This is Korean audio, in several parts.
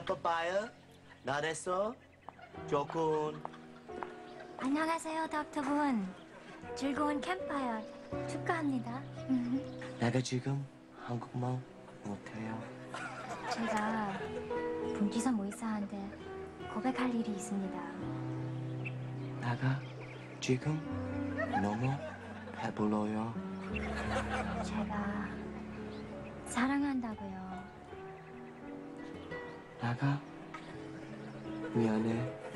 나빠봐요. 나랬어? 조금 안녕하세요, 닥터분. 즐거운 캠파이어 축하합니다. 음, 내가 지금 한국말 못해요. 제가 분기선 모이사한테 고백할 일이 있습니다. 내가 지금 너무 배불러요. 제가 사랑한다고요. 내가 미안해.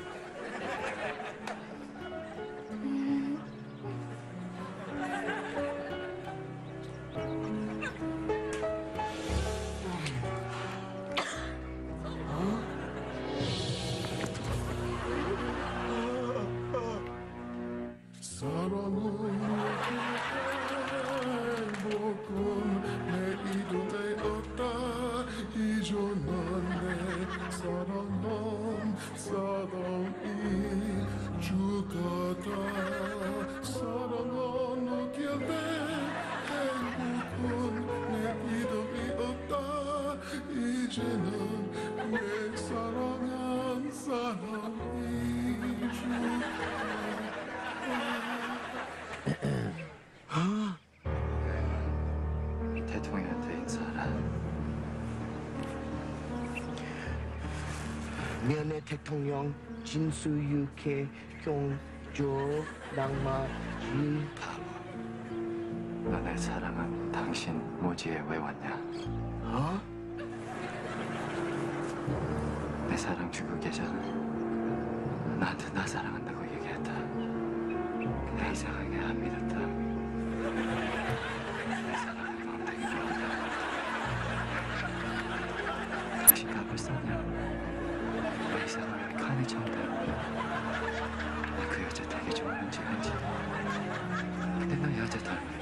이제는 내 사랑한 사랑이 죽었다 대통령한테 인사하라. 미안해 대통령 진수유케 경조 낭마지 너네 사랑은 당신 모지에 왜 왔냐? 어? 내 사랑 주고 계잖아. 나한테 나 사랑한다고 얘기했다. 내 이상하게 안 믿었다. 내 사랑을 멍되게 좋아한다. 당신 갚을 썼냐? 내 이상하게 칸에 찬다. 나그 여자 되게 좋아하는 지 알지? 근데 나 여자 닮아.